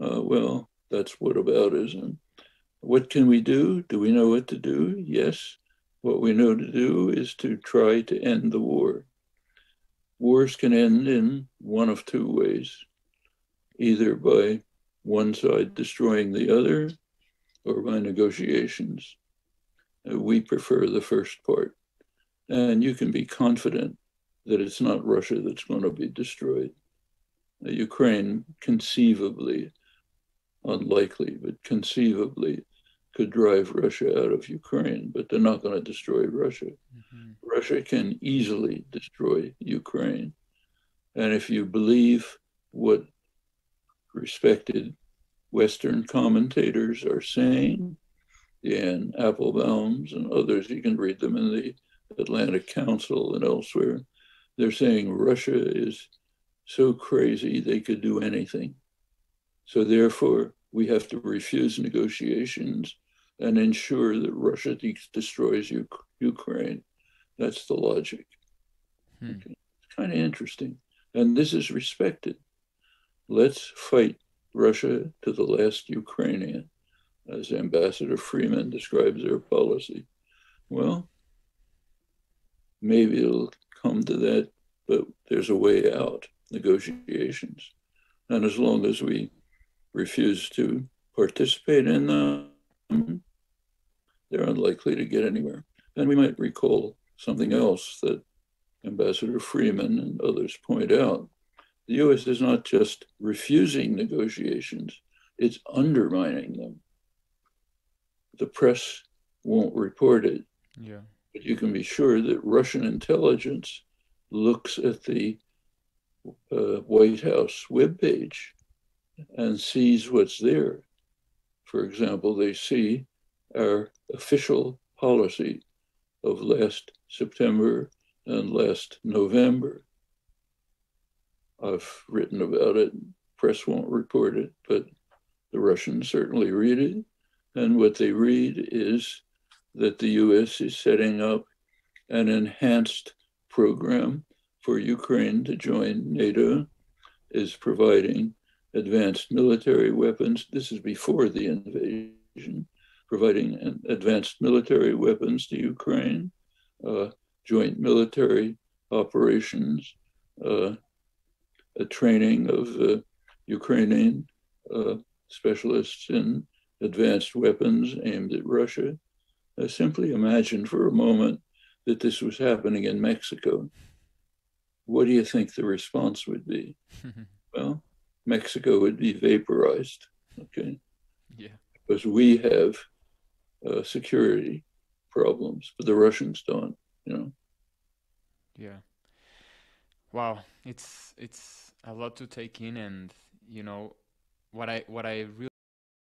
Uh, well, that's what about whataboutism. What can we do? Do we know what to do? Yes. What we know to do is to try to end the war. Wars can end in one of two ways either by one side destroying the other or by negotiations. Uh, we prefer the first part. And you can be confident that it's not Russia that's going to be destroyed. Uh, Ukraine conceivably, unlikely, but conceivably could drive Russia out of Ukraine, but they're not going to destroy Russia. Mm-hmm. Russia can easily destroy Ukraine. And if you believe what respected Western commentators are saying, and Applebaums and others, you can read them in the Atlantic Council and elsewhere. They're saying Russia is so crazy they could do anything. So therefore, we have to refuse negotiations and ensure that Russia de- destroys U- Ukraine. That's the logic. Hmm. Okay. It's kind of interesting. And this is respected. Let's fight Russia to the last Ukrainian, as Ambassador Freeman describes their policy. Well, maybe it'll come to that, but there's a way out negotiations. And as long as we refuse to participate in them, they're unlikely to get anywhere. And we might recall something else that Ambassador Freeman and others point out. The US is not just refusing negotiations, it's undermining them. The press won't report it. Yeah. But you can be sure that Russian intelligence looks at the uh, White House webpage and sees what's there. For example, they see our official policy of last September and last November. I've written about it. Press won't report it, but the Russians certainly read it. And what they read is that the US is setting up an enhanced program for Ukraine to join NATO, is providing advanced military weapons. This is before the invasion, providing advanced military weapons to Ukraine, uh, joint military operations, uh, a training of uh, Ukrainian uh, specialists in advanced weapons aimed at Russia. simply imagine for a moment that this was happening in Mexico. What do you think the response would be? well, Mexico would be vaporized, okay? Yeah. Because we have uh, security problems, but the Russians don't, you know? Yeah. Wow, it's it's a lot to take in, and you know what I what I really